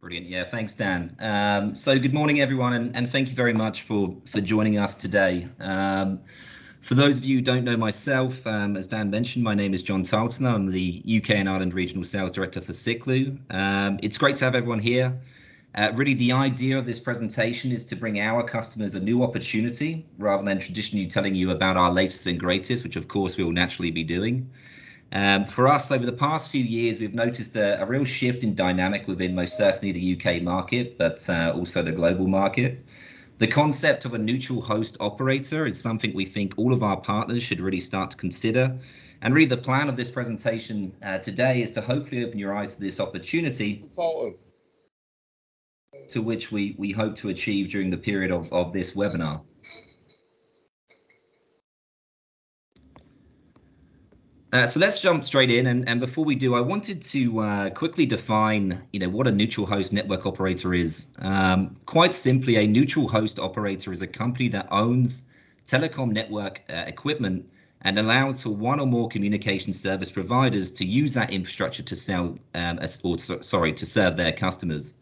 Brilliant. Yeah, thanks, Dan. Um, so good morning, everyone, and, and thank you very much for, for joining us today. Um, for those of you who don't know myself, um, as Dan mentioned, my name is John Tarleton. I'm the UK and Ireland Regional Sales Director for Siklu. Um, it's great to have everyone here. Uh, really, the idea of this presentation is to bring our customers a new opportunity rather than traditionally telling you about our latest and greatest, which of course we will naturally be doing. Um, for us, over the past few years, we've noticed a, a, real shift in dynamic within most certainly the UK market, but uh, also the global market. The concept of a neutral host operator is something we think all of our partners should really start to consider. And really, the plan of this presentation uh, today is to hopefully open your eyes to this opportunity, to which we, we hope to achieve during the period of, of this webinar. Uh, so let's jump straight in, and, and before we do, I wanted to uh, quickly define, you know, what a neutral host network operator is. Um, quite simply, a neutral host operator is a company that owns telecom network uh, equipment and allows for one or more communication service providers to use that infrastructure to sell, um, or sorry, to serve their customers.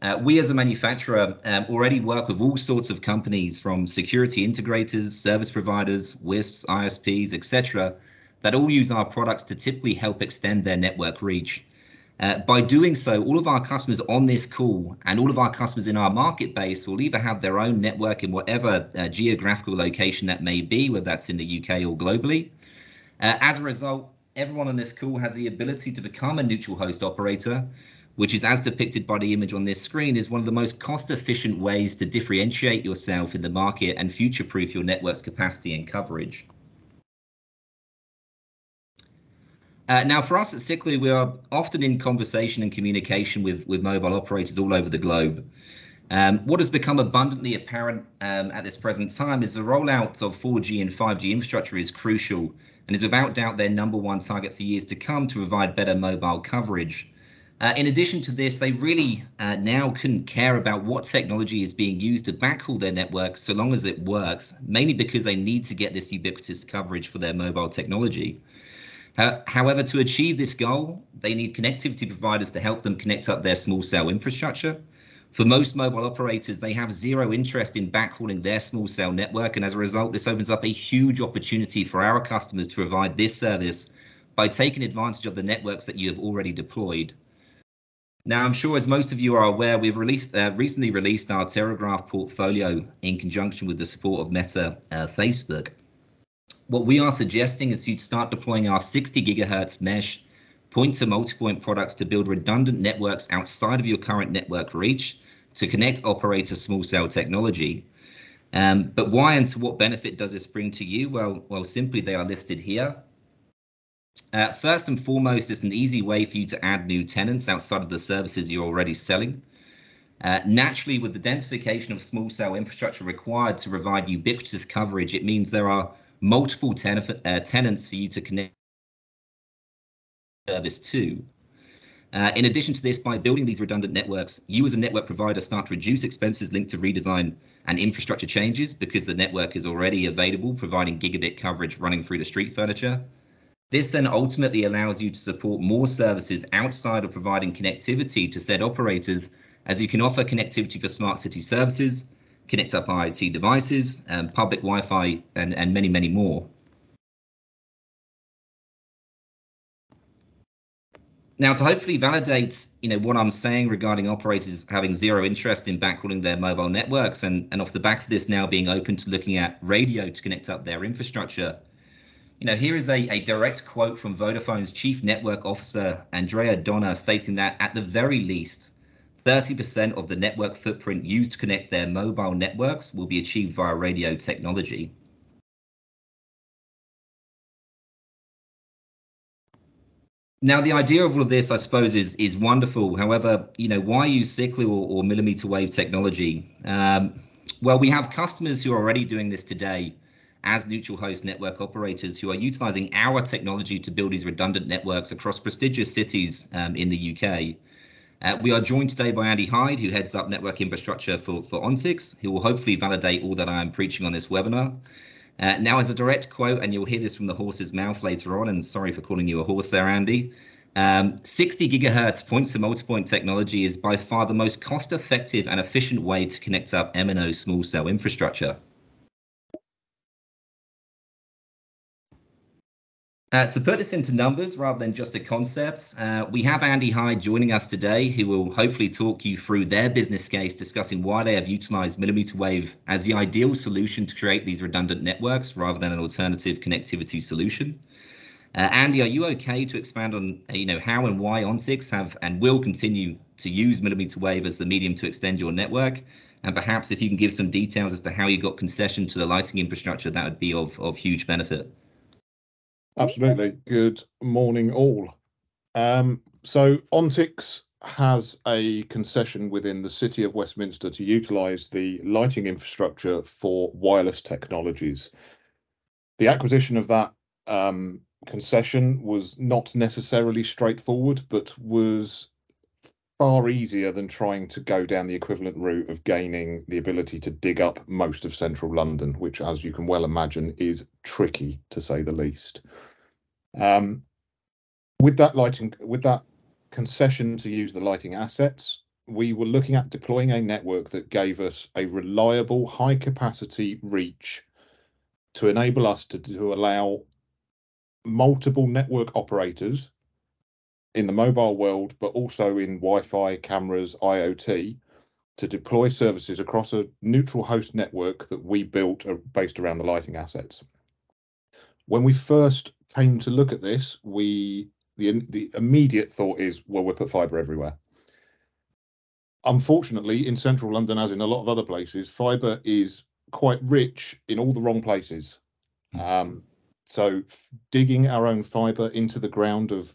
Uh, we as a manufacturer um, already work with all sorts of companies from security integrators, service providers, WISPs, ISPs, etc that all use our products to typically help extend their network reach. Uh, by doing so, all of our customers on this call and all of our customers in our market base will either have their own network in whatever uh, geographical location that may be, whether that's in the UK or globally. Uh, as a result, everyone on this call has the ability to become a neutral host operator, which is as depicted by the image on this screen, is one of the most cost efficient ways to differentiate yourself in the market and future proof your network's capacity and coverage. Uh, now, for us at Siklu, we are often in conversation and communication with, with mobile operators all over the globe. Um, what has become abundantly apparent um, at this present time is the rollout of 4G and 5G infrastructure is crucial and is without doubt their number one target for years to come to provide better mobile coverage. Uh, in addition to this, they really uh, now couldn't care about what technology is being used to backhaul their network so long as it works, mainly because they need to get this ubiquitous coverage for their mobile technology. However, to achieve this goal, they need connectivity providers to help them connect up their small cell infrastructure. For most mobile operators, they have zero interest in backhauling their small cell network, and as a result, this opens up a huge opportunity for our customers to provide this service by taking advantage of the networks that you have already deployed. Now, I'm sure as most of you are aware, we've released uh, recently released our Terragraph portfolio in conjunction with the support of Meta uh, Facebook. What we are suggesting is you to start deploying our 60 gigahertz mesh point to multi-point products to build redundant networks outside of your current network reach to connect operator small cell technology. Um, but why and to what benefit does this bring to you? Well, well, simply they are listed here. Uh, first and foremost, it's an easy way for you to add new tenants outside of the services you're already selling. Uh, naturally, with the densification of small cell infrastructure required to provide ubiquitous coverage, it means there are multiple ten uh, tenants for you to connect service to. Uh, in addition to this, by building these redundant networks, you as a network provider start to reduce expenses linked to redesign and infrastructure changes because the network is already available, providing gigabit coverage running through the street furniture. This then ultimately allows you to support more services outside of providing connectivity to said operators, as you can offer connectivity for smart city services, connect up IoT devices, um, public Wi-Fi, and, and many, many more. Now, to hopefully validate, you know, what I'm saying regarding operators having zero interest in backhauling their mobile networks, and, and off the back of this now being open to looking at radio to connect up their infrastructure, you know, here is a, a direct quote from Vodafone's chief network officer, Andrea Dona, stating that at the very least, 30% of the network footprint used to connect their mobile networks will be achieved via radio technology. Now, the idea of all of this, I suppose, is is wonderful. However, you know, why use Siklu or, or millimeter wave technology? Um, well, we have customers who are already doing this today as neutral host network operators who are utilizing our technology to build these redundant networks across prestigious cities um, in the UK. Uh, we are joined today by Andy Hyde, who heads up network infrastructure for, for ONTIX, who will hopefully validate all that I am preaching on this webinar. Uh, now, as a direct quote, and you'll hear this from the horse's mouth later on, and sorry for calling you a horse there, Andy, Um, 60 gigahertz point-to-multipoint technology is by far the most cost-effective and efficient way to connect up MNO small cell infrastructure. Uh, to put this into numbers rather than just a concept, uh, we have Andy Hyde joining us today, who will hopefully talk you through their business case, discussing why they have utilized millimeter wave as the ideal solution to create these redundant networks rather than an alternative connectivity solution. Uh, Andy, are you okay to expand on uh, you know how and why ONTIX have and will continue to use millimeter wave as the medium to extend your network? And perhaps if you can give some details as to how you got concession to the lighting infrastructure, that would be of, of huge benefit. Absolutely. Good morning, all. Um, so ONTIX has a concession within the City of Westminster to utilise the lighting infrastructure for wireless technologies. The acquisition of that um, concession was not necessarily straightforward, but was far easier than trying to go down the equivalent route of gaining the ability to dig up most of central London, which, as you can well imagine, is tricky to say the least. Um, with that lighting, with that concession to use the lighting assets, we were looking at deploying a network that gave us a reliable, high capacity reach to enable us to, to allow multiple network operators in the mobile world, but also in Wi-Fi, cameras, IoT, to deploy services across a neutral host network that we built based around the lighting assets. When we first came to look at this, we the the immediate thought is, well, we'll put fibre everywhere. Unfortunately, in central London, as in a lot of other places, fibre is quite rich in all the wrong places. Hmm. Um, so digging our own fibre into the ground of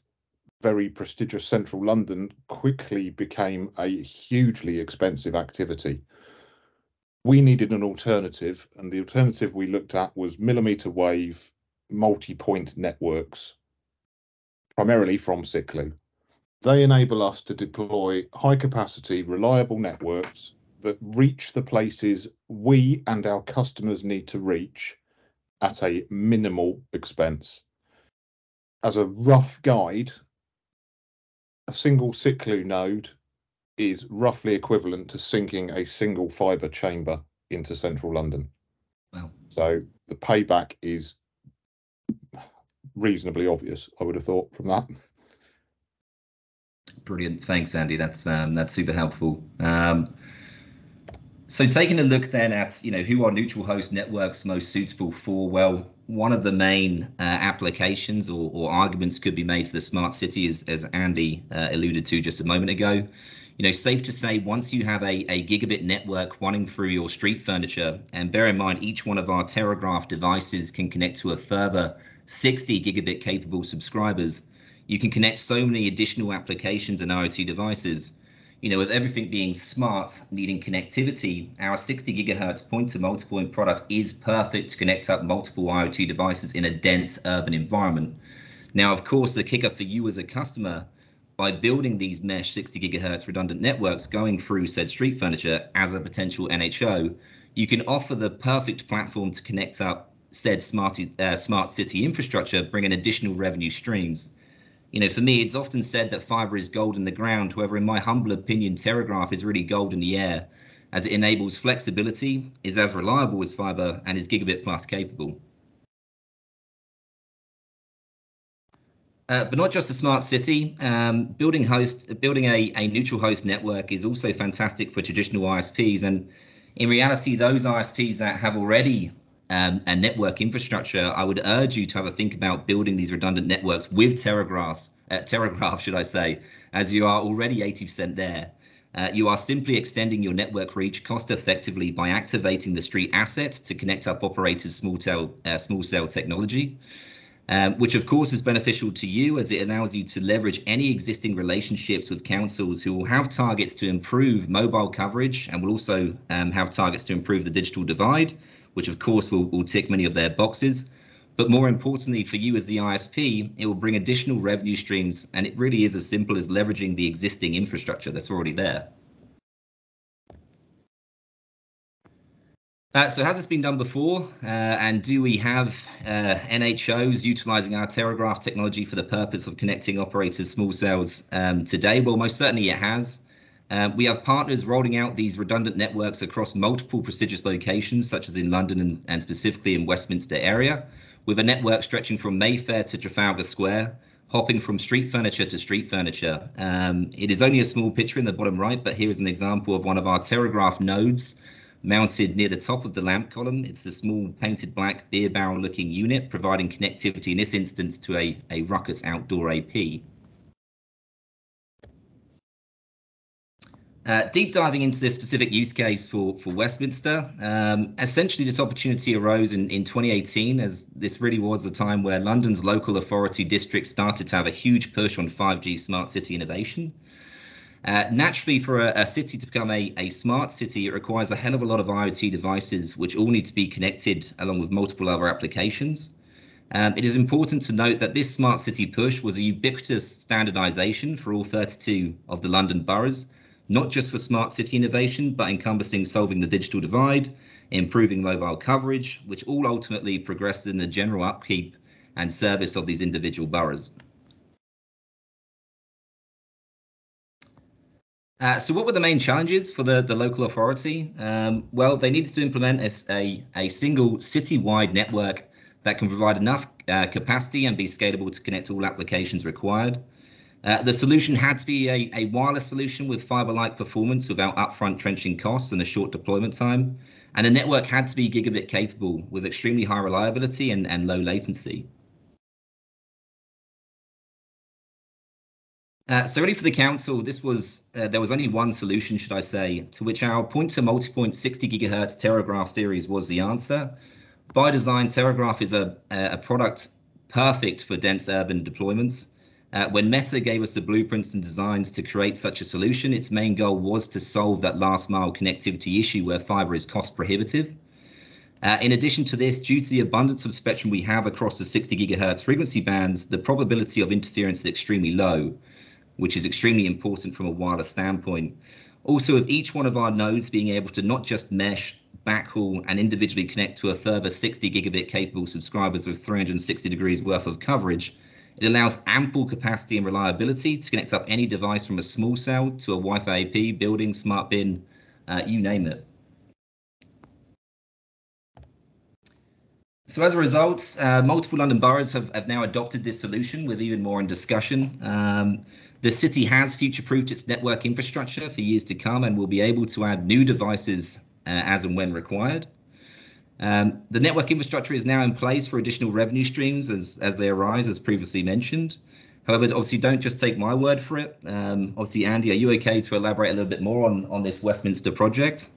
very prestigious central London quickly became a hugely expensive activity. We needed an alternative, and the alternative we looked at was millimeter wave multi-point networks, primarily from Siklu. They enable us to deploy high capacity, reliable networks that reach the places we and our customers need to reach at a minimal expense. As a rough guide, a single Siklu node is roughly equivalent to sinking a single fibre chamber into central London. Wow. So the payback is reasonably obvious, I would have thought from that. Brilliant. Thanks, Andy. That's um, that's super helpful. Um, so taking a look then at you know who are neutral host networks most suitable for, well, one of the main uh, applications or, or, arguments could be made for the smart city, is, as Andy uh, alluded to just a moment ago. You know, safe to say, once you have a, a gigabit network running through your street furniture, and bear in mind, each one of our Terragraph devices can connect to a further 60 gigabit capable subscribers, you can connect so many additional applications and IoT devices you know, with everything being smart, needing connectivity, our 60 gigahertz point to multipoint product is perfect to connect up multiple IoT devices in a dense urban environment. Now, of course, the kicker for you as a customer, by building these mesh 60 gigahertz redundant networks going through said street furniture as a potential NHO, you can offer the perfect platform to connect up said smart, uh, smart city infrastructure, bringing additional revenue streams you know, for me, it's often said that fiber is gold in the ground. However, in my humble opinion, Terragraph is really gold in the air as it enables flexibility, is as reliable as fiber, and is gigabit plus capable. Uh, but not just a smart city. Um, building host, building a, a neutral host network is also fantastic for traditional ISPs. And in reality, those ISPs that have already um, and network infrastructure, I would urge you to have a think about building these redundant networks with Terragraph, uh, Terragraph, should I say, as you are already 80% there. Uh, you are simply extending your network reach cost effectively by activating the street assets to connect up operators' small, tel, uh, small cell technology, um, which of course is beneficial to you as it allows you to leverage any existing relationships with councils who will have targets to improve mobile coverage and will also um, have targets to improve the digital divide which of course will, will tick many of their boxes. But more importantly for you as the ISP, it will bring additional revenue streams. And it really is as simple as leveraging the existing infrastructure that's already there. Uh, so has this been done before? Uh, and do we have uh, NHOs utilizing our Terragraph technology for the purpose of connecting operators small cells um, today? Well, most certainly it has. Uh, we have partners rolling out these redundant networks across multiple prestigious locations, such as in London and, and specifically in Westminster area, with a network stretching from Mayfair to Trafalgar Square, hopping from street furniture to street furniture. Um, it is only a small picture in the bottom right, but here is an example of one of our Terragraph nodes mounted near the top of the lamp column. It's a small painted black beer barrel looking unit providing connectivity in this instance to a, a Ruckus outdoor AP. Uh, deep diving into this specific use case for, for Westminster, um, essentially this opportunity arose in, in 2018 as this really was a time where London's local authority districts started to have a huge push on 5G smart city innovation. Uh, naturally, for a, a, city to become a, a smart city, it requires a hell of a lot of IoT devices, which all need to be connected along with multiple other applications. Um, it is important to note that this smart city push was a ubiquitous standardization for all 32 of the London boroughs, not just for smart city innovation, but encompassing solving the digital divide, improving mobile coverage, which all ultimately progresses in the general upkeep and service of these individual boroughs. Uh, so what were the main challenges for the, the local authority? Um, well, they needed to implement a, a, a single city-wide network that can provide enough uh, capacity and be scalable to connect all applications required. Uh, the solution had to be a, a wireless solution with fiber-like performance without upfront trenching costs and a short deployment time. And the network had to be gigabit capable with extremely high reliability and, and low latency. Uh, so really for the council, this was uh, there was only one solution, should I say, to which our point-to-multipoint 60 gigahertz Terragraph series was the answer. By design, Terragraph is a, a product perfect for dense urban deployments. Uh, when Meta gave us the blueprints and designs to create such a solution, its main goal was to solve that last mile connectivity issue where fiber is cost prohibitive. Uh, in addition to this, due to the abundance of spectrum we have across the 60 gigahertz frequency bands, the probability of interference is extremely low which is extremely important from a wireless standpoint. Also, with each one of our nodes being able to not just mesh, backhaul, and individually connect to a further 60 gigabit capable subscribers with 360 degrees worth of coverage, it allows ample capacity and reliability to connect up any device from a small cell to a Wi-Fi AP, building, smart bin, uh, you name it. So as a result, uh, multiple London boroughs have, have now adopted this solution with even more in discussion. Um, the city has future-proofed its network infrastructure for years to come and will be able to add new devices uh, as and when required. Um, the network infrastructure is now in place for additional revenue streams as, as they arise, as previously mentioned. However, obviously, don't just take my word for it. Um, obviously, Andy, are you okay to elaborate a little bit more on, on this Westminster project?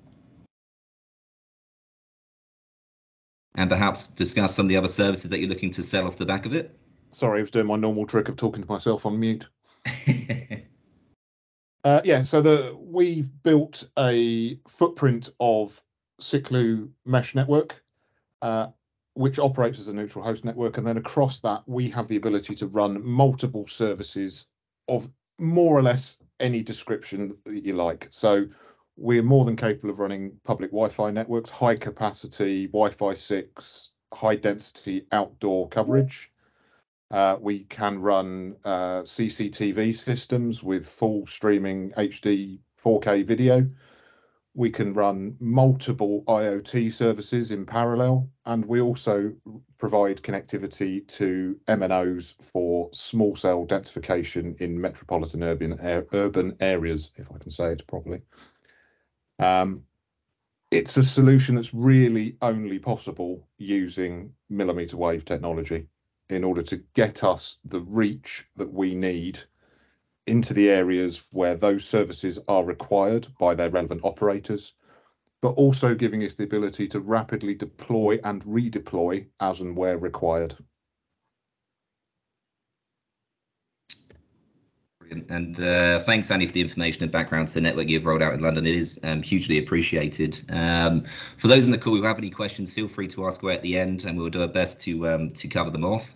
and perhaps discuss some of the other services that you're looking to sell off the back of it? Sorry, I was doing my normal trick of talking to myself on mute. uh, yeah, so the we've built a footprint of Siklu mesh network, uh, which operates as a neutral host network, and then across that we have the ability to run multiple services of more or less any description that you like. So we're more than capable of running public Wi-Fi networks, high capacity Wi-Fi 6, high density outdoor coverage. Uh, we can run uh, CCTV systems with full streaming HD 4K video. We can run multiple IoT services in parallel, and we also provide connectivity to MNOs for small cell densification in metropolitan urban, urban areas, if I can say it properly. Um, it's a solution that's really only possible using millimeter wave technology in order to get us the reach that we need into the areas where those services are required by their relevant operators, but also giving us the ability to rapidly deploy and redeploy as and where required. And uh, thanks, Andy, for the information and background to the network you've rolled out in London. It is um, hugely appreciated. Um, for those in the call who have any questions, feel free to ask away at the end, and we'll do our best to um, to cover them off.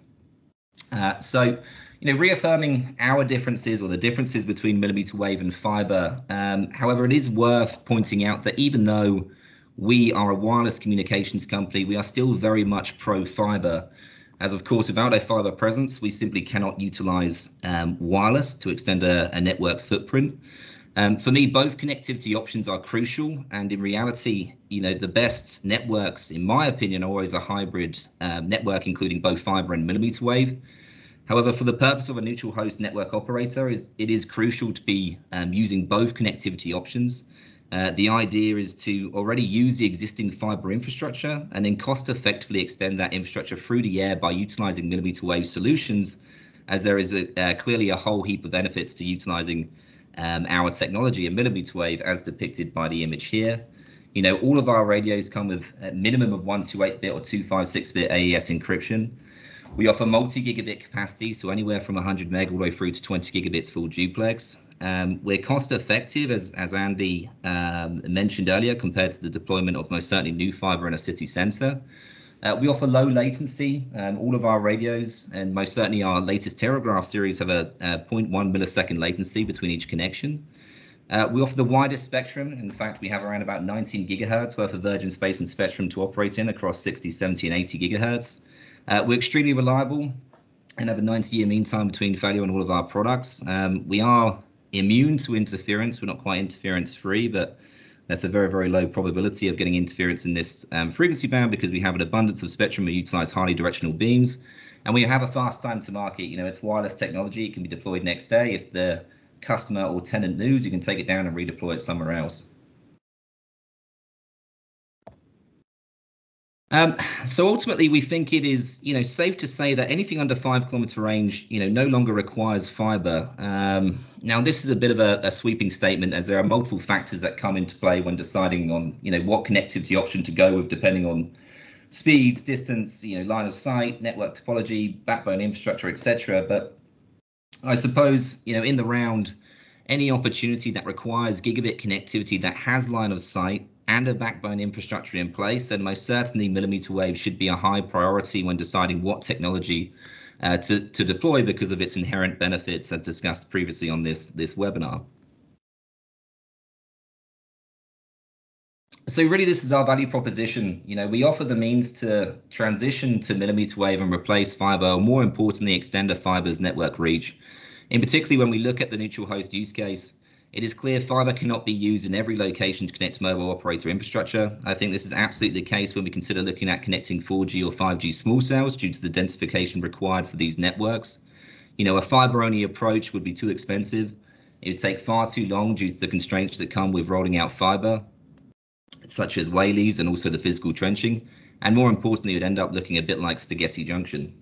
Uh, so, you know, reaffirming our differences or the differences between millimeter wave and fiber. Um, however, it is worth pointing out that even though we are a wireless communications company. We are still very much pro fiber, as of course, without a fiber presence, we simply cannot utilize um, wireless to extend a, a network's footprint. Um, for me, both connectivity options are crucial, and in reality, you know, the best networks, in my opinion, are always a hybrid um, network, including both fiber and millimeter wave. However, for the purpose of a neutral host network operator, is it is crucial to be um, using both connectivity options. Uh, the idea is to already use the existing fiber infrastructure and then cost effectively extend that infrastructure through the air by utilizing millimeter wave solutions, as there is a, uh, clearly a whole heap of benefits to utilizing um, our technology in millimeter wave as depicted by the image here. You know, all of our radios come with a minimum of 128-bit or 256-bit AES encryption. We offer multi-gigabit capacity, so anywhere from 100 meg all the way through to 20 gigabits full duplex. Um, we're cost effective, as, as Andy um, mentioned earlier, compared to the deployment of most certainly new fiber in a city center. Uh, we offer low latency. Um, all of our radios and most certainly our latest Terragraph series have a, a 0.1 millisecond latency between each connection. Uh, we offer the widest spectrum. In fact, we have around about 19 gigahertz worth of virgin space and spectrum to operate in across 60, 70, and 80 gigahertz. Uh, we're extremely reliable and have a 90 year mean time between failure on all of our products. Um, we are immune to interference. We're not quite interference free, but that's a very, very low probability of getting interference in this um, frequency band because we have an abundance of spectrum. We utilize highly directional beams and we have a fast time to market. You know, it's wireless technology. It can be deployed next day. If the customer or tenant moves, you can take it down and redeploy it somewhere else. Um, so ultimately, we think it is, you know, safe to say that anything under five kilometer range, you know, no longer requires fiber. Um, now, this is a bit of a, a, sweeping statement, as there are multiple factors that come into play when deciding on, you know, what connectivity option to go with, depending on speeds, distance, you know, line of sight, network topology, backbone infrastructure, etc. But I suppose, you know, in the round, any opportunity that requires gigabit connectivity that has line of sight and a backbone infrastructure in place, and most certainly millimeter wave should be a high priority when deciding what technology uh, to, to deploy because of its inherent benefits as discussed previously on this, this webinar. So really this is our value proposition. You know, we offer the means to transition to millimeter wave and replace fiber, or more importantly, extend a fiber's network reach. In particularly when we look at the neutral host use case, it is clear fiber cannot be used in every location to connect to mobile operator infrastructure. I think this is absolutely the case when we consider looking at connecting 4G or 5G small cells due to the densification required for these networks. You know, a fiber only approach would be too expensive. It would take far too long due to the constraints that come with rolling out fiber, such as wayleaves and also the physical trenching. And more importantly, it would end up looking a bit like spaghetti junction.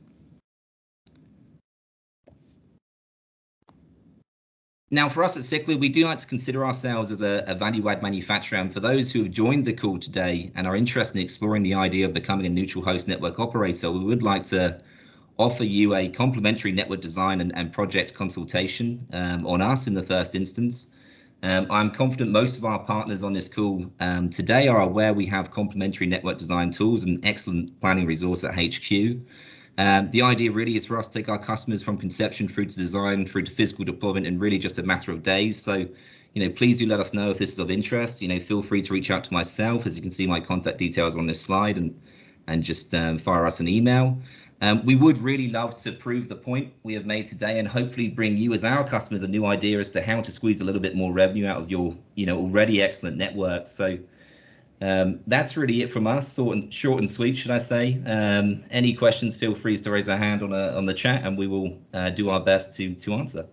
Now, for us at Siklu, we do like to consider ourselves as a, a value-add manufacturer. And for those who have joined the call today and are interested in exploring the idea of becoming a neutral host network operator, we would like to offer you a complimentary network design and, and project consultation um, on us in the first instance. Um, I'm confident most of our partners on this call um, today are aware we have complementary network design tools and excellent planning resource at HQ. Um, the idea really is for us to take our customers from conception through to design, through to physical deployment in really just a matter of days. So, you know, please do let us know if this is of interest. You know, feel free to reach out to myself, as you can see my contact details on this slide, and and just um, fire us an email. Um, we would really love to prove the point we have made today and hopefully bring you as our customers a new idea as to how to squeeze a little bit more revenue out of your, you know, already excellent network. So um, that's really it from us, short and, short and sweet, should I say. Um, any questions, feel free to raise a hand on, a, on the chat and we will uh, do our best to, to answer.